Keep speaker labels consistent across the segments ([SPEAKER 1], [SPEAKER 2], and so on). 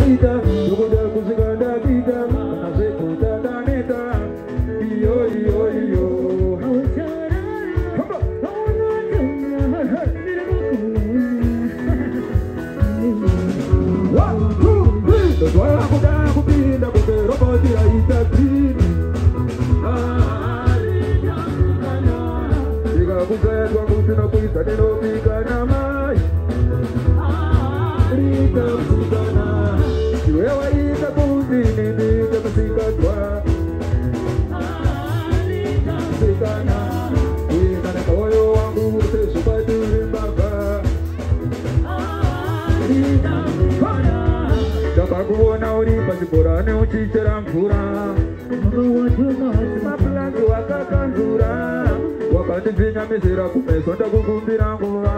[SPEAKER 1] 你的。takakuona uri pachibhora neuchichera mvuramapulangi wakakanzura wakatinzinyamizira kumeso ndakukumbira nguva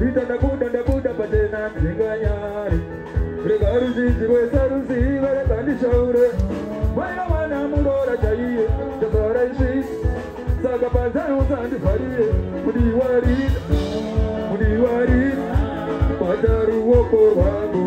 [SPEAKER 1] ritandaku ndinganyari rega ruzizi rwesa ruziva rekandishaure vaivana murora chaiye chazavaraizvi saka panzanosandivharie mudiwari mudiwari bata ruoko rwangu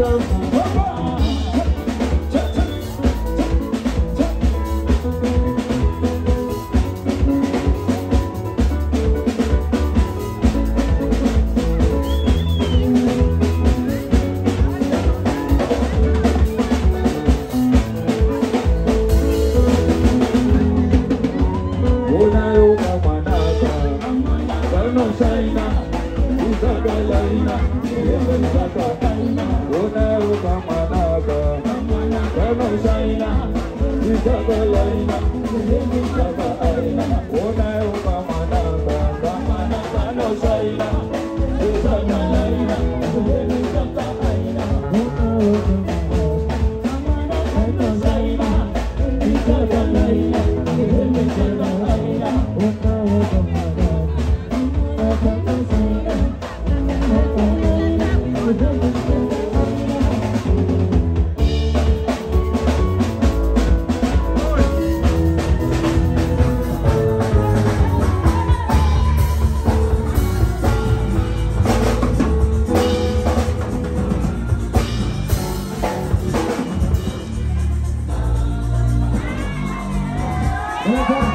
[SPEAKER 1] don't 你怎么来呢？你找么爱呢？我爱。m e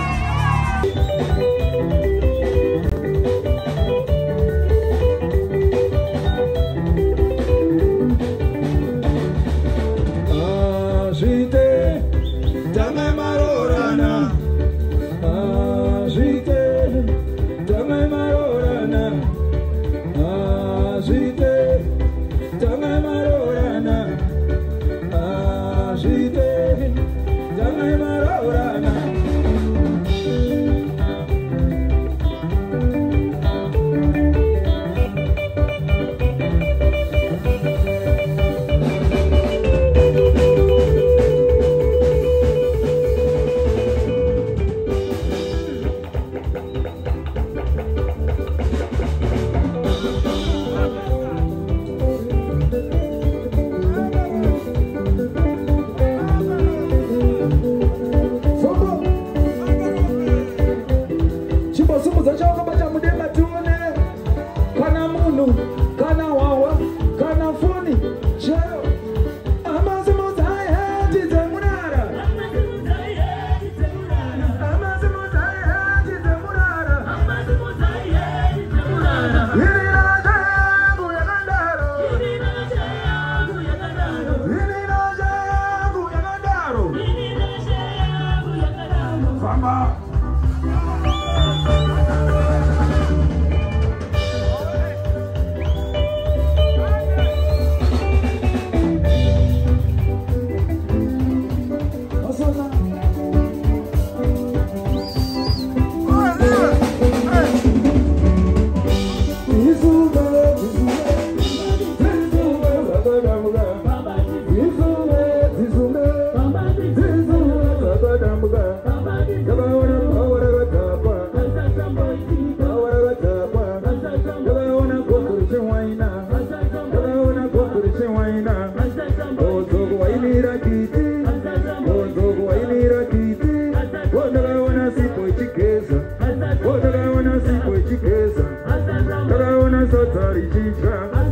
[SPEAKER 1] 30 G-Trap.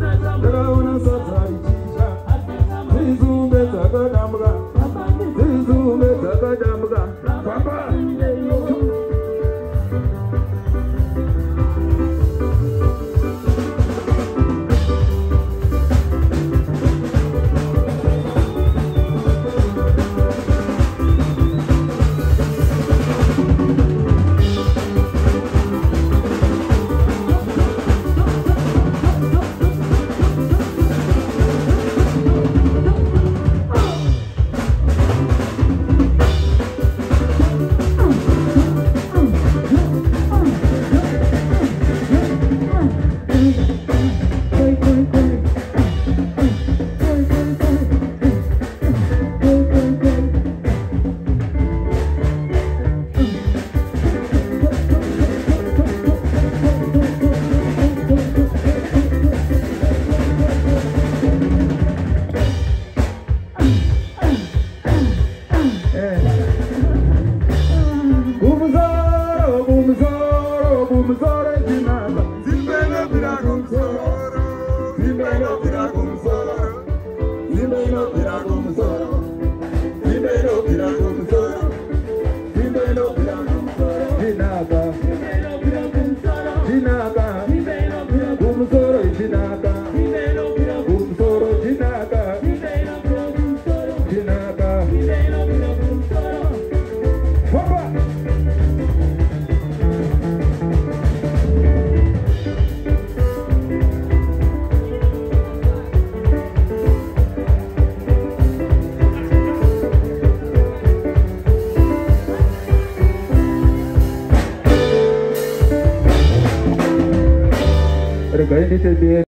[SPEAKER 1] little bit